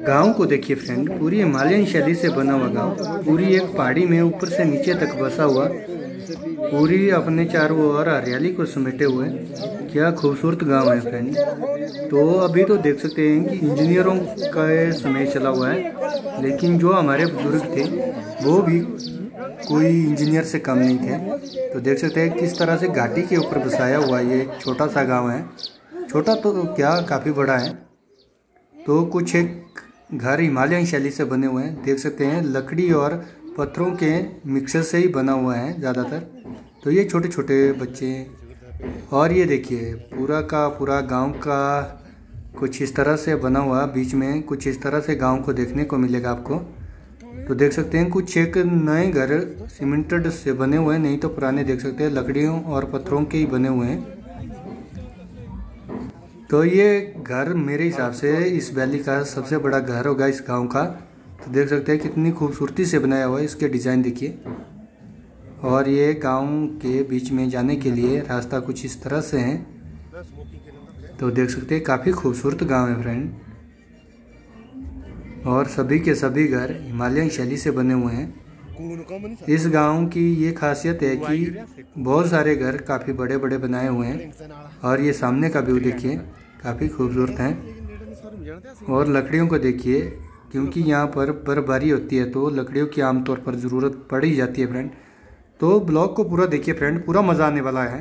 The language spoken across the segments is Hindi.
गाँव को देखिए फ्रेंड, पूरी हिमालयन शैली से बना हुआ गाँव, पूरी एक पहाड़ी में ऊपर से नीचे तक बसा हुआ, पूरी अपने चारों ओर हरियाली को समेटे हुए, क्या खूबसूरत गाँव है फ्रेंड। तो अभी तो देख सकते हैं कि इंजीनियरों का समय चला हुआ है, लेकिन जो हमारे बुज़ुर्ग थे, वो भी कोई इंजीनियर से कम नहीं थे। तो देख सकते हैं किस तरह से घाटी के ऊपर बसाया हुआ ये छोटा सा गाँव है। छोटा तो क्या, काफ़ी बड़ा है। तो कुछ एक घर हिमालयन शैली से बने हुए हैं। देख सकते हैं, लकड़ी और पत्थरों के मिक्सर से ही बना हुआ है ज़्यादातर। तो ये छोटे छोटे बच्चे और ये देखिए, पूरा का पूरा गाँव का कुछ इस तरह से बना हुआ बीच में कुछ इस तरह से गाँव को देखने को मिलेगा आपको। तो देख सकते हैं, कुछ एक नए घर सीमेंटेड से बने हुए हैं। नहीं तो पुराने देख सकते हैं, लकड़ियों और पत्थरों के ही बने हुए हैं। तो ये घर मेरे हिसाब से इस वैली का सबसे बड़ा घर होगा इस गाँव का। तो देख सकते हैं कितनी खूबसूरती से बनाया हुआ है इसके डिज़ाइन देखिए। और ये गाँव के बीच में जाने के लिए रास्ता कुछ इस तरह से है। तो देख सकते हैं काफ़ी खूबसूरत गाँव है फ्रेंड और सभी के सभी घर हिमालयन शैली से बने हुए हैं। इस गाँव की ये खासियत है कि बहुत सारे घर काफ़ी बड़े बड़े बनाए हुए हैं और ये सामने का व्यू देखिए, काफ़ी खूबसूरत हैं। और लकड़ियों को देखिए, क्योंकि यहाँ पर बर्फबारी होती है तो लकड़ियों की आमतौर पर ज़रूरत पड़ ही जाती है फ्रेंड। तो ब्लॉग को पूरा देखिए फ्रेंड, पूरा मज़ा आने वाला है।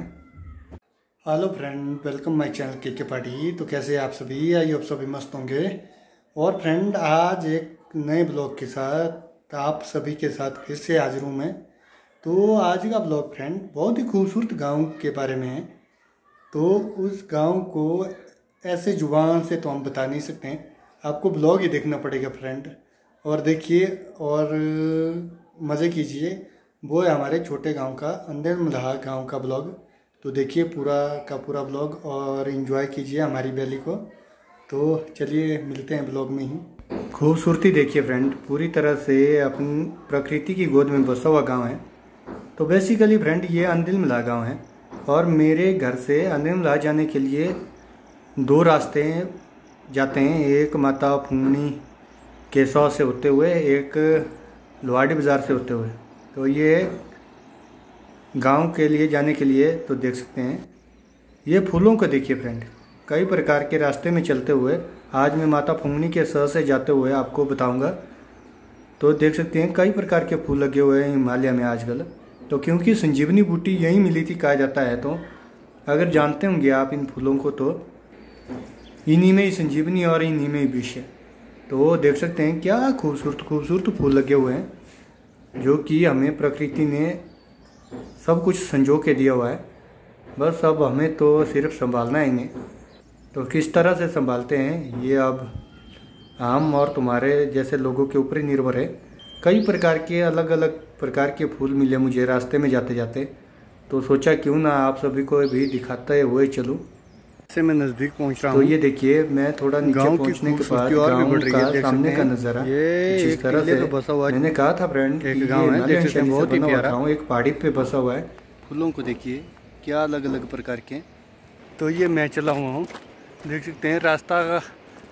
Hello friend, welcome my channel के के पार्टी। तो कैसे आप सभी? आई आप सभी मस्त होंगे। और फ्रेंड, आज एक नए ब्लॉग के साथ तो आप सभी के साथ फिर से हाजिर हूँ मैं। तो आज का ब्लॉग फ्रेंड बहुत ही खूबसूरत गाँव के बारे में है। तो उस गाँव को ऐसे ज़ुबान से तो हम बता नहीं सकते हैं। आपको ब्लॉग ही देखना पड़ेगा फ्रेंड। और देखिए, और मज़े कीजिए। वो है हमारे छोटे गाँव का अंदर मल्हा गाँव का ब्लॉग। तो देखिए पूरा का पूरा ब्लॉग और इन्जॉय कीजिए हमारी वैली को। तो चलिए मिलते हैं ब्लॉग में ही। खूबसूरती देखिए फ्रेंड पूरी तरह से अपन प्रकृति की गोद में बसा हुआ गाँव है। तो बेसिकली फ्रेंड ये अंदिल मिला गाँव है और मेरे घर से अंदिल मिला जाने के लिए दो रास्ते जाते हैं। एक माता फुंगनी केसौ से होते हुए, एक लोहाड़ी बाज़ार से होते हुए। तो ये गाँव के लिए जाने के लिए तो देख सकते हैं। ये फूलों को देखिए फ्रेंड कई प्रकार के रास्ते में चलते हुए आज मैं माता फुंगनी के सह से जाते हुए आपको बताऊँगा। तो देख सकते हैं, कई प्रकार के फूल लगे हुए हैं हिमालय में आजकल। तो क्योंकि संजीवनी बूटी यहीं मिली थी, कहा जाता है तो अगर जानते होंगे आप इन फूलों को तो इन्हीं में ही संजीवनी और इन्हीं में ही विष है। तो देख सकते हैं, क्या खूबसूरत खूबसूरत फूल लगे हुए हैं, जो कि हमें प्रकृति ने सब कुछ संजो के दिया हुआ है। बस अब हमें तो सिर्फ़ संभालना है इन्हें। तो किस तरह से संभालते हैं? ये अब हम और तुम्हारे जैसे लोगों के ऊपर ही निर्भर है। कई प्रकार के अलग अलग प्रकार के फूल मिले मुझे रास्ते में जाते जाते तो सोचा क्यों ना आप सभी को भी दिखाते हुए चलूँ। से मैं नज़दीक पहुँच रहा हूँ। तो ये देखिए मैं थोड़ा नीचे पहुँचने के बाद गाँव का सामने का नज़ारा। जिस तरह से तो बसा हुआ मैंने कहा था फ्रेंड एक गाँव है बहुत ही प्यारा। एक पहाड़ी पे बसा हुआ है। फूलों को देखिए क्या अलग अलग प्रकार के। तो ये मैं चला हुआ हूँ। देख सकते हैं, रास्ता का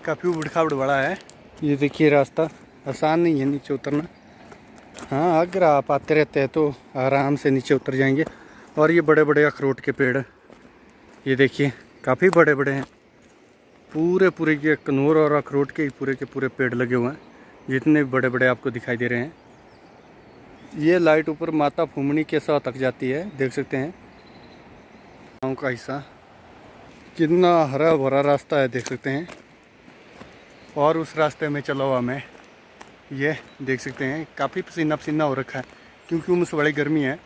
काफ़ी उबड़ बड़ा है। ये देखिए रास्ता, आसान नहीं है नीचे उतरना। हाँ अगर आप आते रहते हैं तो आराम से नीचे उतर जाएँगे। और ये बड़े बड़े अखरोट के पेड़ ये देखिए, काफ़ी बड़े बड़े हैं। पूरे पूरे ये कनूर और अखरोट के ही पूरे के पूरे पेड़ लगे हुए हैं, जितने बड़े बड़े आपको दिखाई दे रहे हैं। ये लाइट ऊपर माता फूमनी के साथ तक जाती है, देख सकते हैं। गाँव का हिस्सा। कितना हरा भरा रास्ता है देख सकते हैं। और उस रास्ते में चला हुआ मैं, ये देख सकते हैं, काफ़ी पसीना पसीना हो रखा है, क्योंकि उमस बड़ी गर्मी है,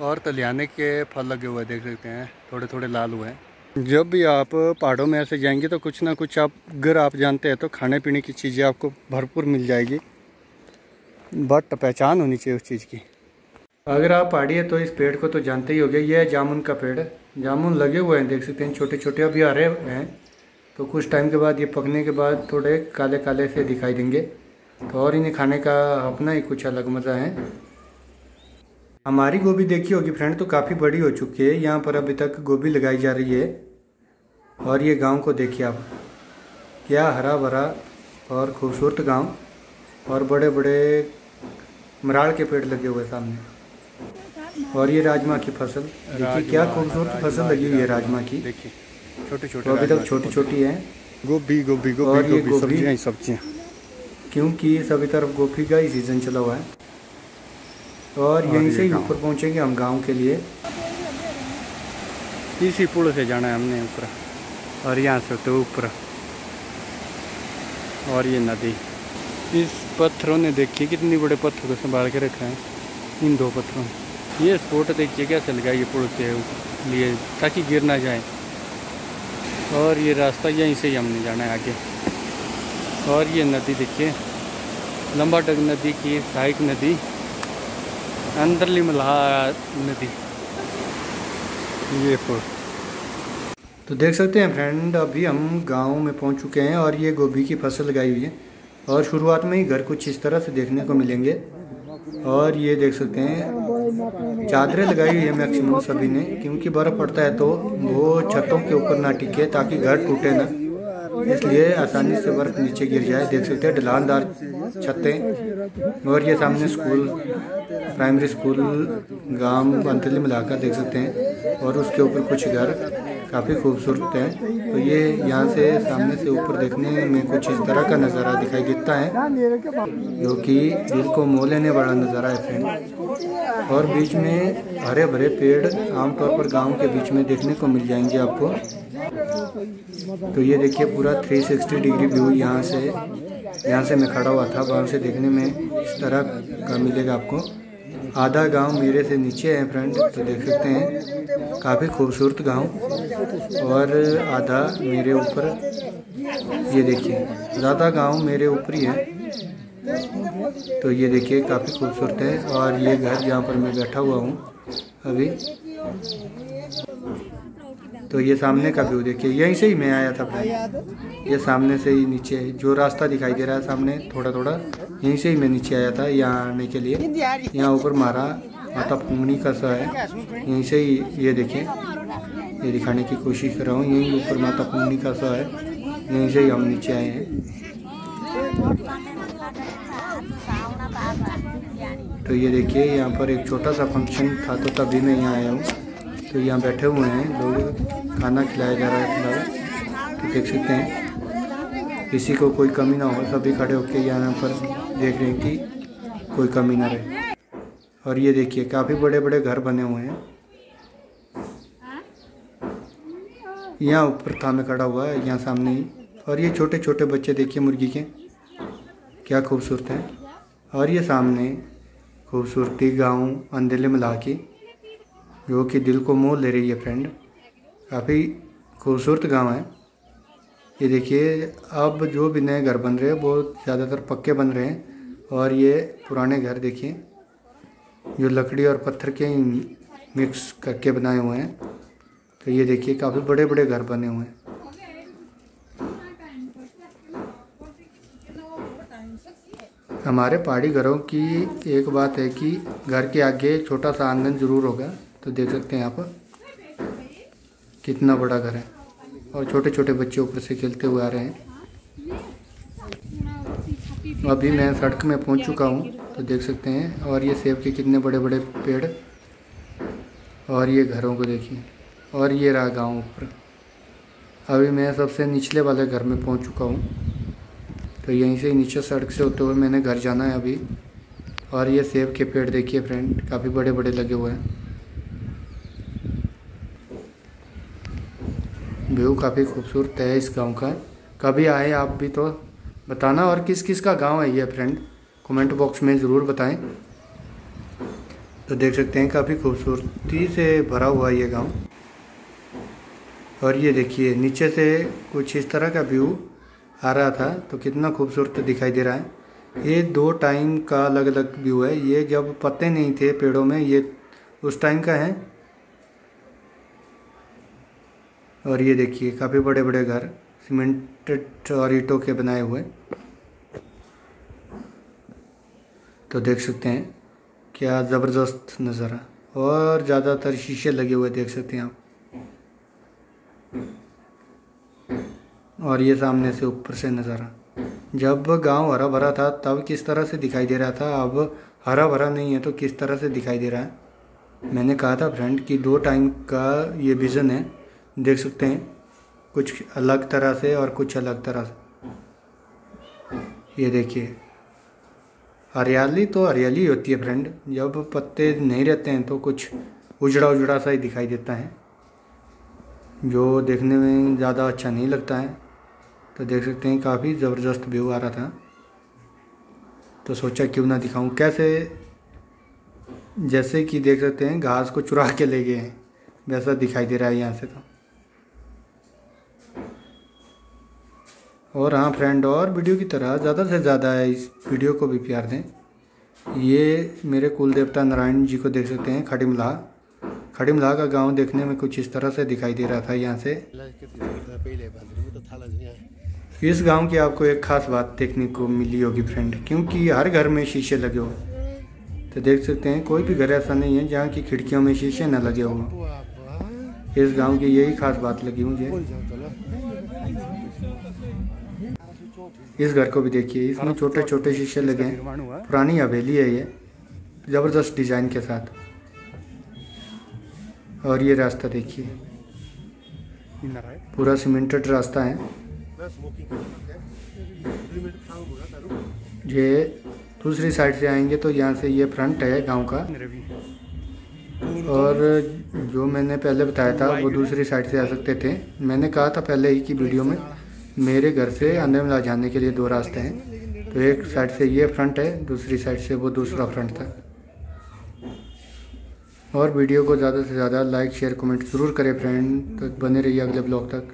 और तलियाने के फल लगे हुए देख सकते हैं थोड़े थोड़े लाल हुए हैं। जब भी आप पहाड़ों में ऐसे जाएँगे तो कुछ ना कुछ आप, अगर आप जानते हैं तो खाने पीने की चीज़ें आपको भरपूर मिल जाएगी। बट पहचान होनी चाहिए उस चीज़ की। अगर आप पहाड़ी है तो इस पेड़ को तो जानते ही हो गए ये है जामुन का पेड़ जामुन लगे हुए हैं, देख सकते हैं छोटे छोटे अभी हरे हैं। तो कुछ टाइम के बाद, ये पकने के बाद थोड़े काले काले से दिखाई देंगे। तो और इन्हें खाने का अपना ही कुछ अलग मज़ा है। हमारी गोभी देखी होगी फ्रेंड तो काफ़ी बड़ी हो चुकी है। यहाँ पर अभी तक गोभी लगाई जा रही है। और ये गाँव को देखिए आप, क्या हरा भरा और खूबसूरत गाँव। और बड़े बड़े मराड़ के पेड़ लगे हुए सामने। और ये राजमा की फ़सल देखिए क्या खूबसूरत फ़सल लगी हुई है राजमा की। देखिए छोटे छोटे तो अभी तक छोटी छोटी है। गोभी गोभी गोभी और ये गोभी सब्ज़ियाँ क्योंकि सभी तरफ़ गोभी का ही सीज़न चला हुआ है। और यहीं से ही ऊपर पहुँचेंगे हम गाँव के लिए। इसी पुल से जाना है हमने ऊपर। और यहाँ से तो ऊपर। और ये नदी। इस पत्थरों ने देखिए कितनी बड़े पत्थर को संभाल के रखा है। इन दो पत्थरों ने। ये स्पोर्ट देखिए कैसे लगा ये पुल के लिए, ताकि गिर ना जाए। और ये रास्ता यहीं से ही हमने जाना है आगे। और ये नदी देखिए, लंबा टक नदी की सहायक नदी, अंदरली मल्हा नदी। ये पुल। तो देख सकते हैं फ्रेंड अभी हम गाँव में पहुँच चुके हैं और ये गोभी की फ़सल लगाई हुई है। और शुरुआत में ही घर कुछ इस तरह से देखने को मिलेंगे। और ये देख सकते हैं चादरें लगाई हुई है मैक्सिमम सभी ने। क्योंकि बर्फ़ पड़ता है तो वो छतों के ऊपर ना टिके ताकि घर टूटे ना। इसलिए आसानी से बर्फ़ नीचे गिर जाए। देख सकते हैं ढलानदार छतें। और ये सामने स्कूल, प्राइमरी स्कूल, गाँव अंतली मिलाकर देख सकते हैं। और उसके ऊपर कुछ घर। काफ़ी खूबसूरत है। तो ये यहाँ से सामने से ऊपर देखने में कुछ इस तरह का नज़ारा दिखाई देता है, जो कि दिल को मोह लेने वाला नज़ारा है फ्रेंड। और बीच में हरे भरे पेड़ आमतौर पर गाँव के बीच में देखने को मिल जाएँगे आपको। तो ये देखिए पूरा 360 डिग्री व्यू यहाँ से यहाँ से मैं खड़ा हुआ था। वहाँ से देखने में इस तरह का मिलेगा आपको। आधा गाँव मेरे से नीचे है फ्रेंड तो देख सकते हैं। काफ़ी खूबसूरत गाँव और आधा मेरे ऊपर। ये देखिए, ज़्यादा गाँव मेरे ऊपर ही है। तो ये देखिए, काफ़ी खूबसूरत है। और ये घर जहाँ पर मैं बैठा हुआ हूँ अभी। तो ये सामने का व्यू देखिए, यहीं से ही मैं आया था फ्रेंड ये सामने से ही नीचे, जो रास्ता दिखाई दे रहा है सामने थोड़ा थोड़ा यहीं से ही मैं नीचे आया था, यहाँ आने के लिए। यहाँ ऊपर मारा, माता पुंगनी का सा है, यहीं से ही ये देखिए ये दिखाने की कोशिश कर रहा हूँ, यहीं ऊपर माता पुंगनी का सा है, यहीं से ही हम नीचे आए हैं। तो ये देखिए, यहाँ पर एक छोटा सा फ़ंक्शन था तो तभी मैं यहाँ आया हूँ। तो यहाँ बैठे हुए हैं, लोग खाना खिलाया जा रहा है फ़िलहाल तो देख सकते हैं। किसी को कोई कमी ना हो, सभी खड़े होकर यहाँ पर देख रहे हैं कि कोई कमी ना रहे। और ये देखिए, काफ़ी बड़े बड़े घर बने हुए हैं। यहाँ ऊपर था मैं खड़ा हुआ है, यहाँ सामने ही। और ये छोटे छोटे बच्चे देखिए मुर्गी के। क्या खूबसूरत हैं। और ये सामने खूबसूरती गाँव अंधेले मिला के जो कि दिल को मोह ले रही है फ्रेंड काफ़ी खूबसूरत गाँव है। ये देखिए, अब जो भी नए घर बन रहे हैं, वो ज़्यादातर पक्के बन रहे हैं। और ये पुराने घर देखिए, जो लकड़ी और पत्थर के मिक्स करके बनाए हुए हैं। तो ये देखिए, काफ़ी बड़े बड़े घर बने हुए हैं। हमारे पहाड़ी घरों की एक बात है कि घर के आगे छोटा सा आँगन ज़रूर होगा। तो देख सकते हैं यहाँ पर कितना बड़ा घर है और छोटे छोटे बच्चे ऊपर से खेलते हुए आ रहे हैं। अभी मैं सड़क में पहुँच चुका हूँ तो देख सकते हैं। और ये सेब के कितने बड़े बड़े पेड़ और ये घरों को देखिए। और ये रहा गाँव ऊपर। अभी मैं सबसे निचले वाले घर में पहुँच चुका हूँ। तो यहीं से नीचे सड़क से होते हुए मैंने घर जाना है अभी। और ये सेब के पेड़ देखिए फ्रेंड, काफ़ी बड़े बड़े लगे हुए हैं। व्यू काफ़ी खूबसूरत है इस गाँव का। कभी आए आप भी तो बताना और किस किस का गाँव है ये फ्रेंड कमेंट बॉक्स में ज़रूर बताएँ। तो देख सकते हैं काफ़ी खूबसूरती से भरा हुआ ये गाँव। और ये देखिए, नीचे से कुछ इस तरह का व्यू आ रहा था तो कितना खूबसूरत दिखाई दे रहा है। ये दो टाइम का अलग अलग व्यू है। ये जब पत्ते नहीं थे पेड़ों में, ये उस टाइम का है। और ये देखिए, काफ़ी बड़े बड़े घर, सीमेंटेड और ईटों के बनाए हुए। तो देख सकते हैं, क्या ज़बरदस्त नज़ारा। और ज़्यादातर शीशे लगे हुए देख सकते हैं आप। और ये सामने से ऊपर से नज़ारा। जब गाँव हरा भरा था, तब किस तरह से दिखाई दे रहा था? अब हरा भरा नहीं है तो किस तरह से दिखाई दे रहा है? मैंने कहा था, फ्रेंड, कि दो टाइम का ये विज़न है। देख सकते हैं। कुछ अलग तरह से और कुछ अलग तरह से। ये देखिए। हरियाली तो हरियाली होती है फ्रेंड जब पत्ते नहीं रहते हैं तो कुछ उजड़ा उजड़ा सा ही दिखाई देता है। जो देखने में ज़्यादा अच्छा नहीं लगता है। तो देख सकते हैं, काफ़ी ज़बरदस्त व्यू आ रहा था। तो सोचा क्यों ना दिखाऊँ। कैसे? जैसे कि देख सकते हैं, घास को चुरा के ले गए हैं। वैसा दिखाई दे रहा है यहाँ से तो। और हाँ फ्रेंड और वीडियो की तरह ज़्यादा से ज़्यादा इस वीडियो को भी प्यार दें। ये मेरे कुल देवता नारायण जी को देख सकते हैं, खड़ीमला। खड़ीमला का गाँव देखने में कुछ इस तरह से दिखाई दे रहा था यहाँ से। इस गाँव की आपको एक खास बात देखने को मिली होगी फ्रेंड क्योंकि हर घर में शीशे लगे हुए तो देख सकते हैं, कोई भी घर ऐसा नहीं है जहाँ की खिड़कियों में शीशे न लगे हुए इस गाँव की यही खास बात लगी मुझे। इस घर को भी देखिए, इसमें छोटे छोटे शीशे लगे हैं। पुरानी हवेली है ये, ज़बरदस्त डिज़ाइन के साथ। और ये रास्ता देखिए। पूरा सीमेंटेड रास्ता है। ये दूसरी साइड से आएँगे तो यहाँ से ये फ्रंट है गाँव का। और जो मैंने पहले बताया था, वो दूसरी साइड से आ सकते थे। मैंने कहा था पहले ही कि वीडियो में मेरे घर से अंदर जाने के लिए दो रास्ते हैं। तो एक साइड से ये फ्रंट है, दूसरी साइड से वो दूसरा फ्रंट था। और वीडियो को ज़्यादा से ज़्यादा लाइक शेयर कमेंट ज़रूर करें फ्रेंड तो बने रहिए अगले ब्लॉग तक।